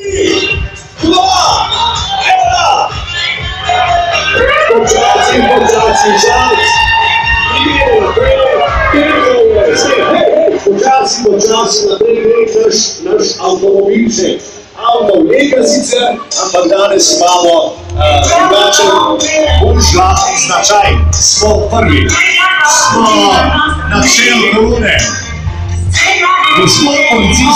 Dva, ena. Počasi, počasi, čas. Idemo naprej, idemo naprej. Počasi, počasi naprej gre naš, naš avtomobilček. Avto lega sicer, ampak danes imamo uh, drugačen, bolj žlahtni značaj. Smo prvi, smo na čelu kolone. Gospod policist.